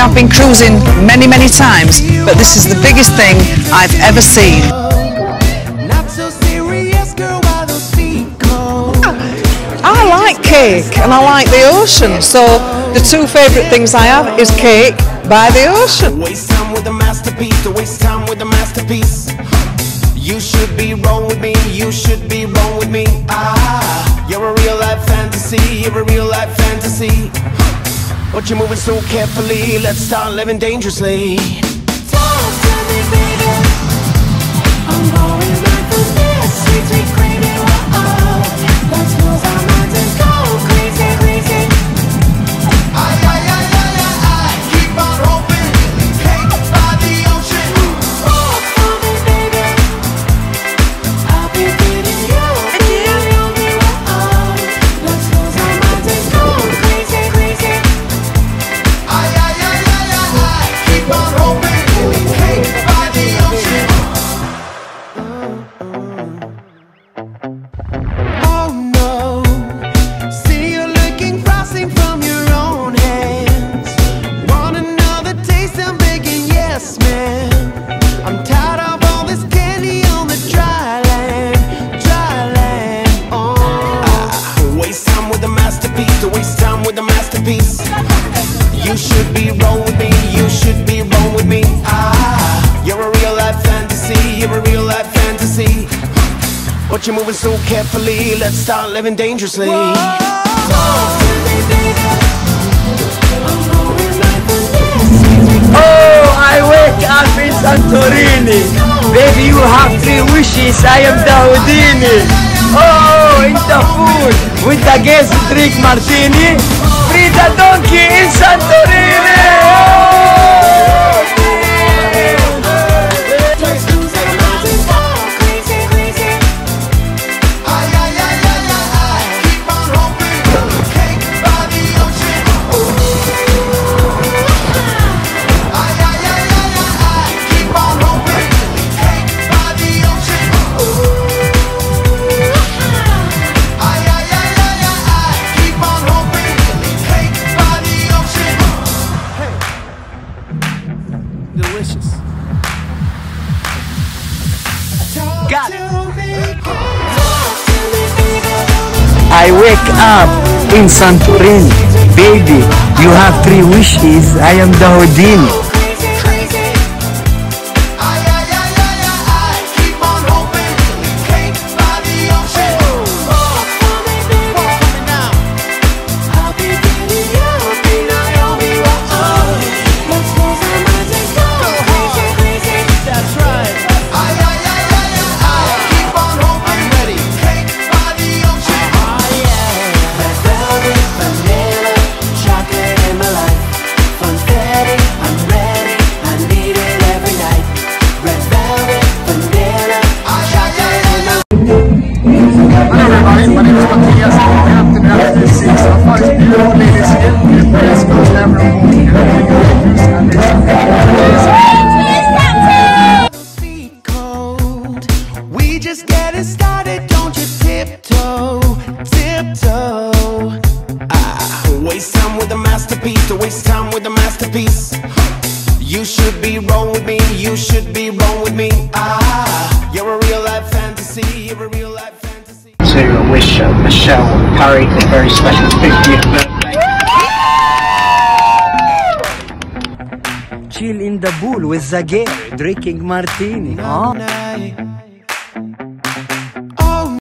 I've been cruising many, many times, but this is the biggest thing I've ever seen. Not so serious, girl, why those feet cold? I like cake and I like the ocean, so the two favourite things I have is cake by the ocean. Waste time with a masterpiece, to waste time with a masterpiece. You should be wrong with me, you should be wrong with me. Ah, you're a real life fantasy, you're a real life fantasy. But you're moving so carefully, let's start living dangerously. Talk to me, baby. I'm going back for this sweet, sweet You should be wrong with me. You should be wrong with me. Ah, you're a real life fantasy. You're a real life fantasy. But you're moving so carefully. Let's start living dangerously. Baby. Oh, I wake up in Santorini. Baby, you have three wishes. I am the Houdini. Oh, in the food with the guest drink martini. Free the donkey in Santorini. Delicious. Got it. I wake up in Santorini. Baby, you have three wishes. I am the Houdini. Just getting started, don't you tiptoe, tiptoe. Ah, waste time with a masterpiece, to waste time with a masterpiece. You should be wrong with me, you should be wrong with me. Ah, you're a real life fantasy, you're a real life fantasy. to wish uh, Michelle Curry a very special 50th birthday. Chill in the pool with the girl, drinking martini. Huh? Night.